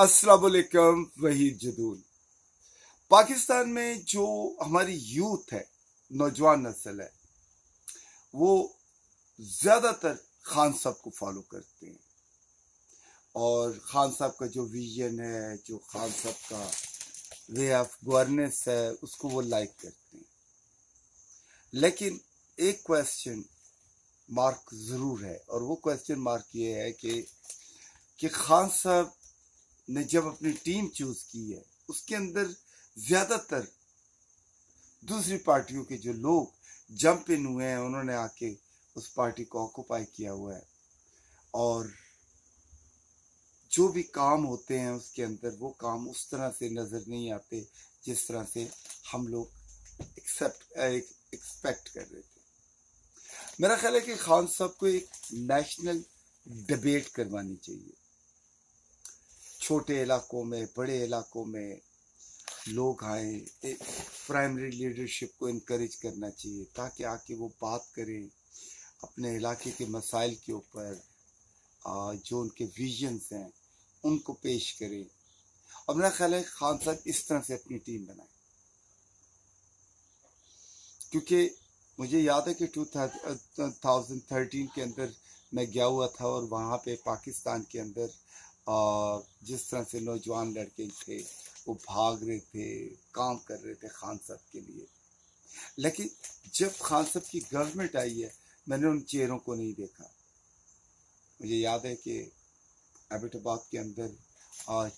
अस्सलाम वालेकुम वहीद जदूल पाकिस्तान में जो हमारी यूथ है, नौजवान नस्ल है, वो ज़्यादातर खान साहब को फॉलो करते हैं। और खान साहब का जो विजन है, जो खान साहब का वे ऑफ़ गवर्नेंस है, उसको वो लाइक करते हैं। लेकिन एक क्वेश्चन मार्क ज़रूर है, और वो क्वेश्चन मार्क ये है कि कि खान साहब ने जब अपनी टीम चूज़ की है, उसके अंदर ज़्यादातर दूसरी पार्टियों के जो लोग जंप इन हुए हैं, उन्होंने आके उस पार्टी को ऑक्यूपाई किया हुआ है। और जो भी काम होते हैं उसके अंदर, वो काम उस तरह से नज़र नहीं आते जिस तरह से हम लोग एक्सेप्ट एक्सपेक्ट कर रहे थे। मेरा ख्याल है कि खान साहब को एक नेशनल डिबेट करवानी चाहिए। छोटे इलाकों में, बड़े इलाकों में लोग आए प्राइमरी लीडरशिप को इनक्रेज करना चाहिए, ताकि आके वो बात करें अपने इलाके के मसाइल के ऊपर जो उनके विजन्स हैं, उनको पेश करें। और मेरा ख्याल है खान साहब इस तरह से अपनी टीम बनाए। क्योंकि मुझे याद है कि टू थाउज़ेंड थर्टीन के अंदर मैं गया हुआ था और वहाँ पे पाकिस्तान के अंदर जिस तरह से नौजवान लड़के थे, वो भाग रहे थे, काम कर रहे थे खान साहब के लिए। लेकिन जब खान साहब की गवर्नमेंट आई है, मैंने उन चेहरों को नहीं देखा। मुझे याद है कि एबटाबाद के अंदर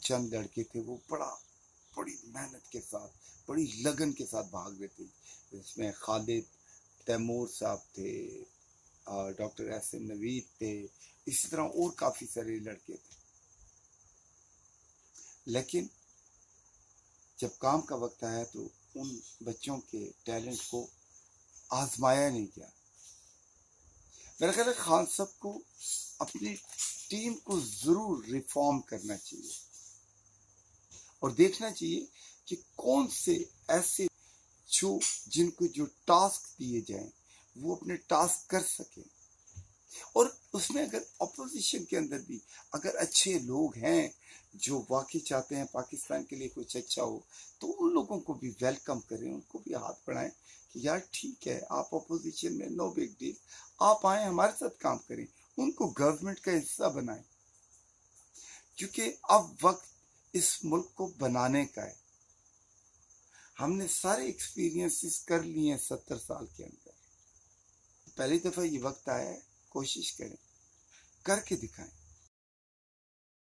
चंद लड़के थे, वो बड़ा, बड़ी मेहनत के साथ, बड़ी लगन के साथ भाग रहे थे। इसमें खालिद तैमूर साहब थे डॉक्टर एस एम नवीद थे, इसी तरह और काफ़ी सारे लड़के थे। लेकिन जब काम का वक्त आया तो उन बच्चों के टैलेंट को आजमाया नहीं गया। मेरा ख्याल खान साहब को अपनी टीम को ज़रूर रिफॉर्म करना चाहिए और देखना चाहिए कि कौन से ऐसे जो जिनको जो टास्क दिए जाएँ, वो अपने टास्क कर सके। और उसमें अगर अपोजिशन के अंदर भी अगर अच्छे लोग हैं जो वाकई चाहते हैं पाकिस्तान के लिए कुछ अच्छा हो तो उन लोगों को भी वेलकम करें, उनको भी हाथ बढ़ाएँ कि यार ठीक है, आप अपोजिशन में नो बिग डील आप आए, हमारे साथ काम करें, उनको गवर्नमेंट का हिस्सा बनाएँ। क्योंकि अब वक्त इस मुल्क को बनाने का है। हमने सारे एक्सपीरियंसेस कर लिए हैं सत्तर साल के अंदर। पहली दफ़ा ये वक्त आया है कोशिश करें करके दिखाएँ।